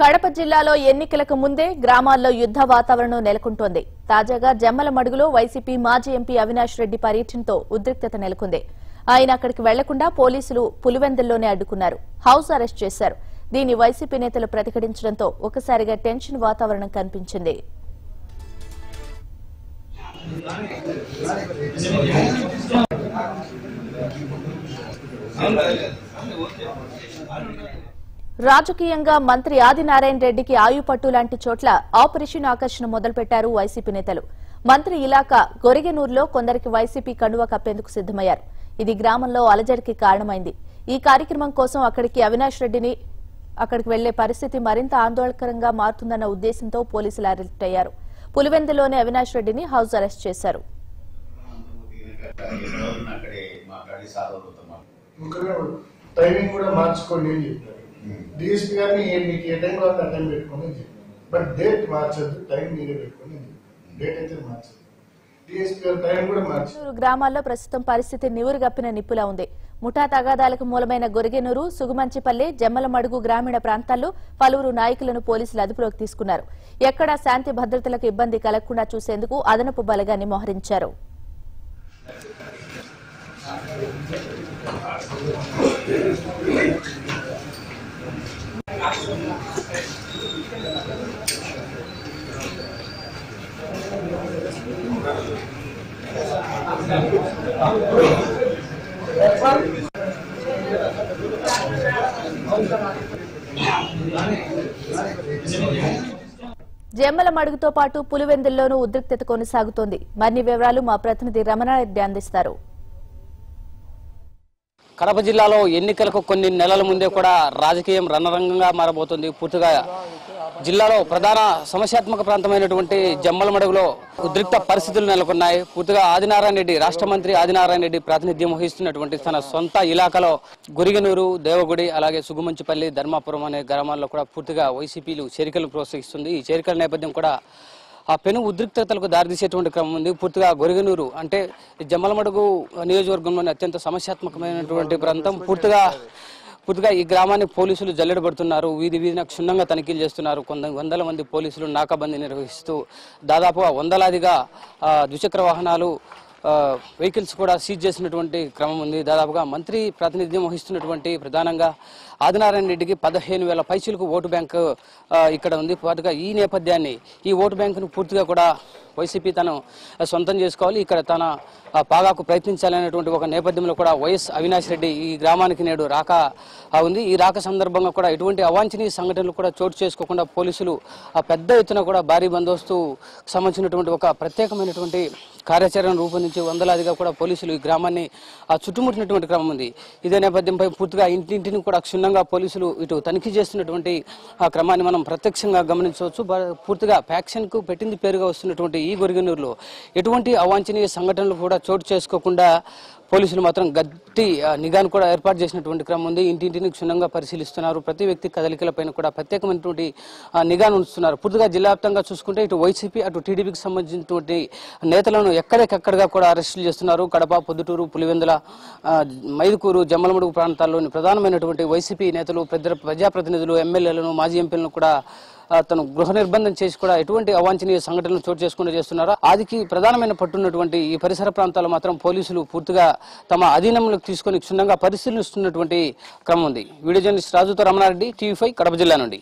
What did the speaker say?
కడప జిల్లాలో ఎన్నికలకు ముందే గ్రామాల్లో యుద్ధ వాతావరణం నెలకొంటోంది. తాజాగా జమ్మల మడుగులో వైసీపీ మాజీ ఎంపీ అవినాష్ రెడ్డి పర్యటనతో ఉద్రిక్తత నెలకొంది. ఆయన అక్కడికి వెళ్ళకుండా పోలీసులు పులివెందుల్లోనే అడ్డుకున్నారు. హౌస్ అరెస్ట్ చేశారు. దీన్ని వైసీపీ నేతలు ప్రతిఘటించడంతో ఒకసారిగా టెన్షన్ వాతావరణం కనిపించింది. రాజకీయంగా మంత్రి ఆదినారాయణ రెడ్డికి ఆయుపట్టు లాంటి చోట్ల ఆపరేషన్ ఆకర్షణ మొదలుపెట్టారు వైసీపీ నేతలు. మంత్రి ఇలాకా గొరిగెనూరులో కొందరికి వైసీపీ కండువ కప్పేందుకు సిద్దమయ్యారు ఇది గ్రామంలో అలజడికి కారణమైంది. ఈ కార్యక్రమం కోసం అక్కడికి అవినాష్ రెడ్డిని అక్కడికి వెళ్ళే పరిస్థితి మరింత ఆందోళనకరంగా మారుతుందన్న ఉద్దేశంతో పోలీసులు అరెస్ట్ అయ్యారు. పులివెందులోని అవినాష్ రెడ్డిని హౌస్ అరెస్ట్ చేశారు. టైమింగ్ కూడా మార్చుకోండి అని చెప్పారు. డిఎస్పీ గారిని ఏ- మీకు ఏ టైం కావాలి ఆ టైం పెట్టుకోండి అని బట్ డేట్ మార్చద్దు టైం మీరే పెట్టుకోండి డేట్ అయితే మార్చదు గ్రామాల్లో ప్రస్తుతం పరిస్థితి నివురుగప్పిన నిప్పులా ఉంది. ముఠా తగాదాలకు మూలమైన గొరిగెనూరు సుగుమంచిపల్లి జమ్మలమడుగు గ్రామీణ ప్రాంతాల్లో పలువురు నాయకులను పోలీసులు అదుపులోకి తీసుకున్నారు. ఎక్కడా శాంతి భద్రతలకు ఇబ్బంది కలగకుండా చూసేందుకు అదనపు బలగాన్ని మోహరించారు. జమ్మల మడుగుతో పాటు పులివెందుల్లోనూ ఉద్రిక్తత కొనసాగుతోంది. మరిన్ని వివరాలు మా ప్రతినిధి రమణారెడ్డి అందిస్తారు. కడప జిల్లాలో ఎన్నికలకు కొన్ని నెలల ముందే కూడా రాజకీయం రణరంగంగా మారబోతుంది. పూర్తిగా జిల్లాలో ప్రధాన సమస్యాత్మక ప్రాంతమైనటువంటి జమ్మలమడుగులో ఉద్రిక్త పరిస్థితులు నెలకొన్నాయి. పూర్తిగా ఆదినారాయణ రెడ్డి రాష్ట్ర మంత్రి ఆదినారాయణ రెడ్డి ప్రాతినిధ్యం వహిస్తున్నటువంటి తన సొంత ఇలాకాలో గురిగనూరు దేవగుడి అలాగే సుగుమంచిపల్లి ధర్మాపురం అనే గ్రామాల్లో కూడా పూర్తిగా వైసీపీలు చేరికలు ప్రోత్సహిస్తుంది. ఈ చేరికల నేపథ్యం కూడా ఆ పెను ఉద్రిక్తతలకు దారితీసేటువంటి క్రమం ఉంది. పూర్తిగా గొరిగనూరు అంటే జమ్మలమడుగు నియోజకవర్గంలోని అత్యంత సమస్యాత్మకమైనటువంటి ప్రాంతం. పూర్తిగా పూర్తిగా ఈ గ్రామాన్ని పోలీసులు జల్లెడబడుతున్నారు వీధి వీధిన క్షుణ్ణంగా తనిఖీలు చేస్తున్నారు. కొంత వందల మంది పోలీసులు నాకాబందీ నిర్వహిస్తూ దాదాపుగా వందలాదిగా ద్విచక్ర వాహనాలు వెహికల్స్ కూడా సీజ్ చేసినటువంటి క్రమం ఉంది. దాదాపుగా మంత్రి ప్రాతినిధ్యం వహిస్తున్నటువంటి ప్రధానంగా ఆదినారాయణ రెడ్డికి పదిహేను వేల పైసలకు ఓటు బ్యాంకు ఇక్కడ ఉంది. పాటుగా ఈ నేపథ్యాన్ని ఈ ఓటు బ్యాంకును పూర్తిగా కూడా వైసీపీ తను సొంతం చేసుకోవాలి. ఇక్కడ తన పాగాకు ప్రయత్నించాలనేటువంటి ఒక నేపథ్యంలో కూడా వైఎస్ అవినాష్ రెడ్డి ఈ గ్రామానికి నేడు రాక ఉంది. ఈ రాక సందర్భంగా కూడా ఎటువంటి అవాంఛనీయ సంఘటనలు కూడా చోటు చేసుకోకుండా పోలీసులు ఆ పెద్ద ఎత్తున కూడా భారీ బందోబస్తు సంబంధించినటువంటి ఒక ప్రత్యేకమైనటువంటి కార్యాచరణ రూపొందించి వందలాదిగా కూడా పోలీసులు ఈ గ్రామాన్ని ఆ, చుట్టుముట్టినటువంటి క్రమం ఉంది. ఇదే నేపథ్యంపై పూర్తిగా ఇంటింటిని కూడా క్షుణ్ణంగా పోలీసులు ఇటు తనిఖీ చేస్తున్నటువంటి ఆ క్రమాన్ని మనం ప్రత్యక్షంగా గమనించవచ్చు. బ- పూర్తిగా ఫ్యాక్షన్కు పెట్టింది పేరుగా వస్తున్నటువంటి ఈ ఈ గొరిగనూరులో. ఎటువంటి అవాంఛనీయ సంఘటనలు కూడా చోటు చేసుకోకుండా పోలీసులు మాత్రం గట్టి నిఘాను కూడా ఏర్పాటు చేసినటువంటి క్రమం ఉంది. ఇంటింటిని క్షుణ్ణంగా పరిశీలిస్తున్నారు. ప్రతి వ్యక్తి కదలికలపైన కూడా ప్రత్యేకమైనటువంటి నిఘాను ఉంచుతున్నారు. పూర్తిగా జిల్లా వ్యాప్తంగా చూసుకుంటే ఇటు వైసీపీ అటు టీడీపీకి సంబంధించినటువంటి నేతలను ఎక్కడికెక్కడగా కూడా అరెస్టులు చేస్తున్నారు. కడప పొద్దుటూరు పులివెందుల మైదుకూరు జమ్మలమడుగు ప్రాంతాల్లోని ప్రధానమైనటువంటి వైసీపీ నేతలు పెద్ద ప్రజాప్రతినిధులు ఎమ్మెల్యేలను మాజీ ఎంపీలను కూడా తను గృహ నిర్బంధం చేసి కూడా ఎటువంటి అవాంఛనీయ సంఘటనలు చోటు చేసుకుంటూ చేస్తున్నారో ఆదికి ప్రధానమైన పట్టున్నటువంటి ఈ పరిసర ప్రాంతాల్లో మాత్రం పోలీసులు పూర్తిగా తమ అధీనంలోకి తీసుకొని క్షుణ్ణంగా పరిశీలిస్తున్నటువంటి క్రమం ఉంది. వీడియో జర్నలిస్ట్ రాజుతో రమణారెడ్డి టీవీ ఫైవ్ కడప జిల్లా నుండి.